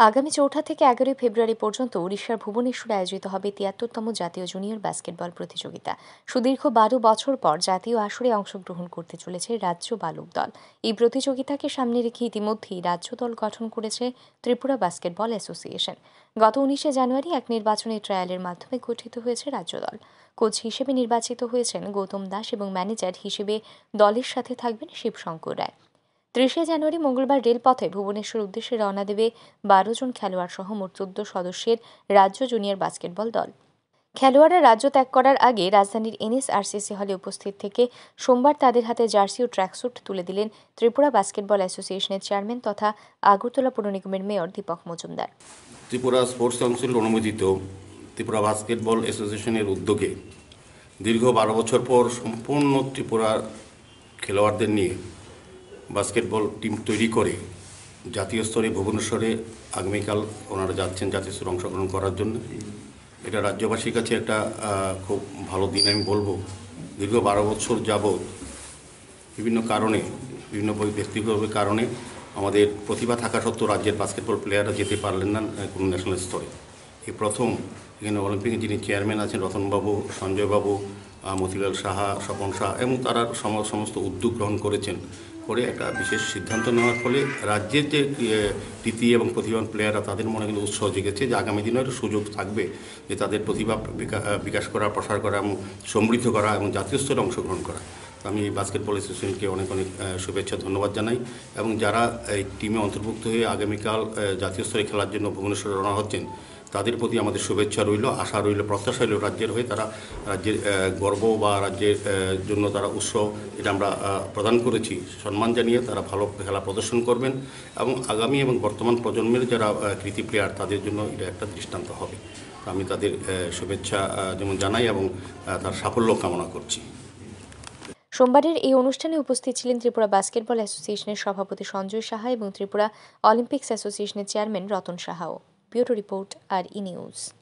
আগামী চৌঠা থেকে এগারোই ফেব্রুয়ারি পর্যন্ত উড়িষ্যার ভুবনেশ্বরে আয়োজিত হবে তিয়াত্তরতম জাতীয় জুনিয়র বাস্কেটবল প্রতিযোগিতা। সুদীর্ঘ বারো বছর পর জাতীয় আসরে অংশগ্রহণ করতে চলেছে রাজ্য বালক দল। এই প্রতিযোগিতাকে সামনে রেখে ইতিমধ্যেই রাজ্য দল গঠন করেছে ত্রিপুরা বাস্কেটবল অ্যাসোসিয়েশন। গত উনিশে জানুয়ারি এক নির্বাচনী ট্রায়ালের মাধ্যমে গঠিত হয়েছে রাজ্য দল। কোচ হিসেবে নির্বাচিত হয়েছেন গৌতম দাস এবং ম্যানেজার হিসেবে দলের সাথে থাকবেন শিবশঙ্কর রায়। ত্রিশে জানুয়ারি মঙ্গলবার রেলপথে ভুবনেশ্বর উদ্দেশ্যে রওনা দেবে বারো জন খেলোয়াড় সহ মোট চোদ্দ সদস্যের রাজ্য জুনিয়র বাস্কেটবল দল। খেলোয়াড়রা রাজ্য ত্যাগ করার আগে রাজধানীর এনএসআরসিসি হলে উপস্থিত থেকে সোমবার তাদের হাতে জার্সি ও ট্র্যাকস্যুট তুলে দিলেন ত্রিপুরা বাস্কেটবল অ্যাসোসিয়েশনের চেয়ারম্যান তথা আগরতলা পৌর নিগমের mayor Dipak Majumdar. Tripura sports council অনুমোদিত ত্রিপুরা বাস্কেটবল অ্যাসোসিয়েশনের উদ্যোগে দীর্ঘ বারো বছর পর সম্পূর্ণ ত্রিপুরার খেলোয়াড়দের নিয়ে বাস্কেটবল টিম তৈরি করে জাতীয় স্তরে, ভুবনেশ্বরে আগামীকাল ওনারা যাচ্ছেন জাতীয় স্তরে অংশগ্রহণ করার জন্য। এটা রাজ্যবাসীর কাছে একটা খুব ভালো দিন আমি বলব। দীর্ঘ বারো বছর যাবৎ বিভিন্ন কারণে, বিভিন্ন ব্যক্তিগত কারণে আমাদের প্রতিভা থাকা সত্ত্বেও রাজ্যের বাস্কেটবল প্লেয়াররা যেতে পারলেন না কোনো ন্যাশনাল স্তরে। এই প্রথম এখানে অলিম্পিকের যিনি চেয়ারম্যান আছেন রতনবাবু, সঞ্জয়বাবু মতিলাল সাহা, স্বপন সাহা এবং তারা সম- সমস্ত উদ্যোগ গ্রহণ করেছেন করে একটা বিশেষ সিদ্ধান্ত নেওয়ার ফলে রাজ্যের যে কৃতি এবং প্রতিভাবান প্লেয়াররা তাদের মনে কিন্তু উৎসাহ জেগেছে যে আগামী দিনেও একটা সুযোগ থাকবে যে তাদের প্রতিভা বিকা- বিকাশ করা, প্রসার করা এবং সমৃদ্ধ করা এবং জাতীয় স্তরে অংশগ্রহণ করা। আমি বাস্কেটবল অ্যাসোসিয়েশনকে অনেক অনেক শুভেচ্ছা, ধন্যবাদ জানাই এবং যারা এই টিমে অন্তর্ভুক্ত হয়ে আগামীকাল জাতীয় স্তরে খেলার জন্য ভুবনেশ্বরে রওনা হচ্ছেন তাদের প্রতি আমাদের শুভেচ্ছা রইল, আশা রইল, প্রত্যাশা রইল রাজ্যের হয়ে তারা রাজ্যের গর্ব বা রাজ্যের জন্য তারা উৎসাহ এটা আমরা প্রদান করেছি। সম্মান জানিয়ে তারা ভালো খেলা প্রদর্শন করবেন এবং আগামী এবং বর্তমান প্রজন্মের যারা কৃতি প্লেয়ার তাদের জন্য এটা একটা দৃষ্টান্ত হবে। আমি তাদের শুভেচ্ছা যেমন জানাই এবং তার সাফল্য কামনা করছি। সোমবারের এই অনুষ্ঠানে উপস্থিত ছিলেন ত্রিপুরা বাস্কেটবল অ্যাসোসিয়েশনের সভাপতি সঞ্জয় সাহা এবং ত্রিপুরা অলিম্পিক্স অ্যাসোসিয়েশনের চেয়ারম্যান রতন সাহাও। Bureau Report, RE News.